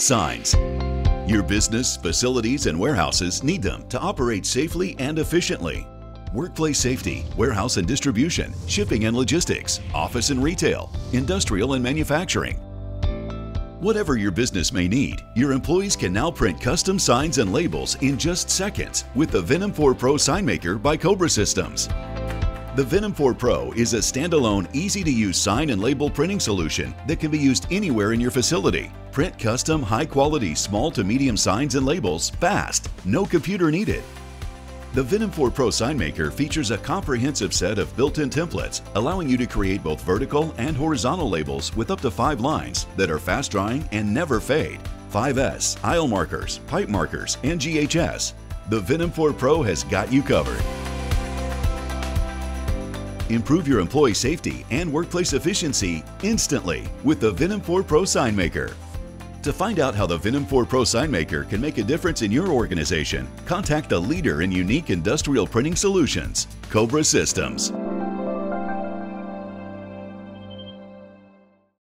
signs. Your business, facilities, and warehouses need them to operate safely and efficiently. Workplace safety, warehouse and distribution, shipping and logistics, office and retail, industrial and manufacturing. Whatever your business may need, your employees can now print custom signs and labels in just seconds with the Venom 4 Pro Sign Maker by Cobra Systems. The Venom 4 Pro is a standalone, easy-to-use sign and label printing solution that can be used anywhere in your facility. Print custom, high-quality small to medium signs and labels fast, no computer needed. The Venom 4 Pro Sign Maker features a comprehensive set of built-in templates, allowing you to create both vertical and horizontal labels with up to five lines that are fast-drying and never fade. 5S, aisle markers, pipe markers, and GHS. The Venom 4 Pro has got you covered. Improve your employee safety and workplace efficiency instantly with the Venom 4 Pro Sign Maker. To find out how the Venom 4 Pro Sign Maker can make a difference in your organization, contact the leader in unique industrial printing solutions, Cobra Systems.